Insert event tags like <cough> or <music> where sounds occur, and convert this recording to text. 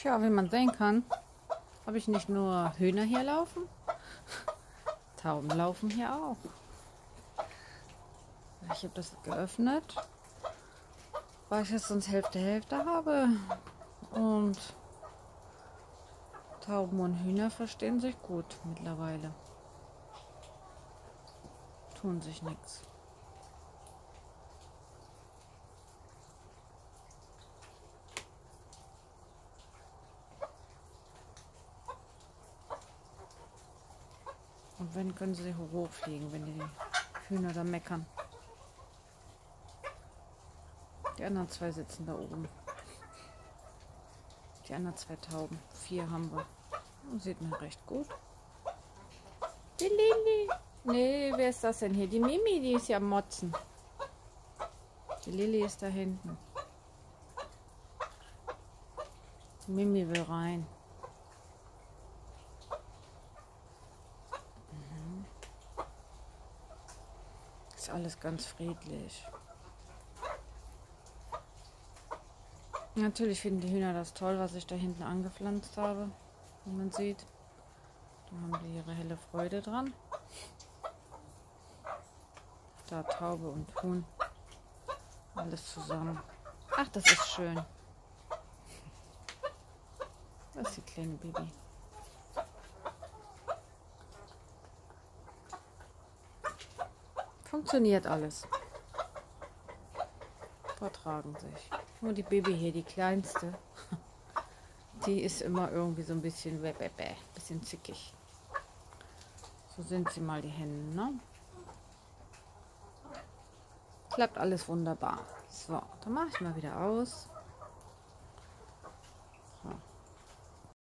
Tja, wie man sehen kann, habe ich nicht nur Hühner hier laufen, Tauben laufen hier auch. Ich habe das geöffnet, weil ich jetzt sonst Hälfte Hälfte habe. Und Tauben und Hühner verstehen sich gut mittlerweile. Tun sich nichts. Und wenn, können sie hochfliegen, wenn die Hühner da meckern. Die anderen zwei sitzen da oben. Die anderen zwei Tauben. Vier haben wir. Sieht man recht gut. Die Lili. Nee, wer ist das denn hier? Die Mimi, die ist ja motzen. Die Lili ist da hinten. Die Mimi will rein. Ist alles ganz friedlich. Natürlich finden die Hühner das toll, was ich da hinten angepflanzt habe, wie man sieht. Da haben die ihre helle Freude dran. Da Taube und Huhn. Alles zusammen. Ach, das ist schön. Das ist die kleine Baby. funktioniert alles. Vertragen sich. Nur die Baby hier, die kleinste, <laughs> die ist immer irgendwie so ein bisschen bäh, bisschen zickig. So sind sie mal die Hände, ne? Klappt alles wunderbar. So, dann mache ich mal wieder aus. So.